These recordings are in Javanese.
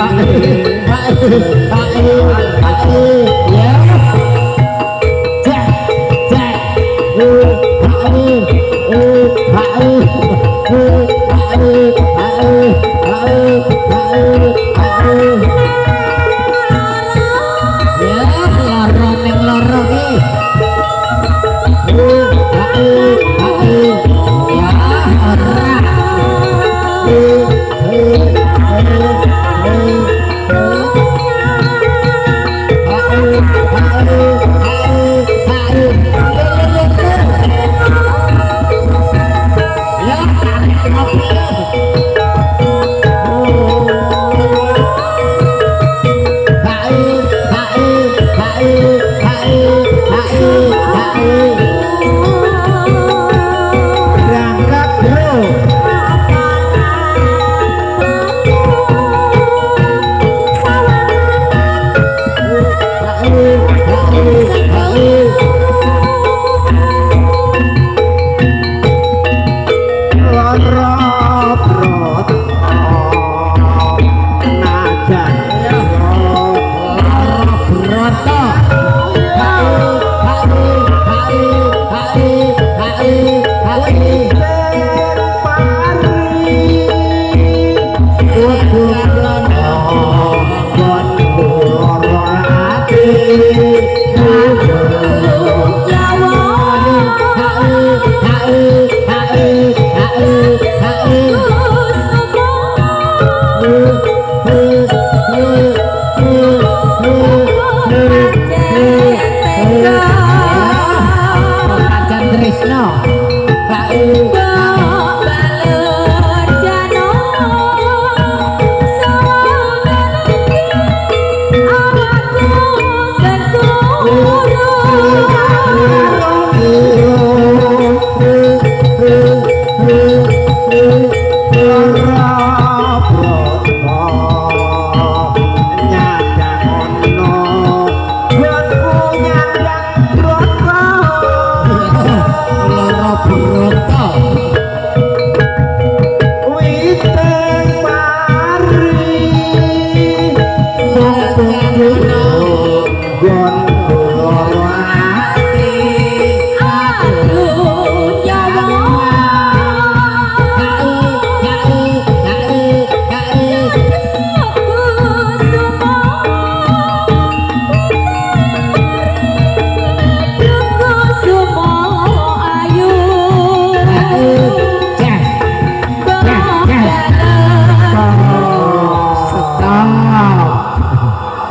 Pak, Pak, Pak, Pak, Pak,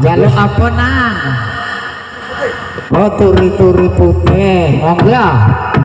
Jaluk apa nang? Oh turi-turi putih. Monggo.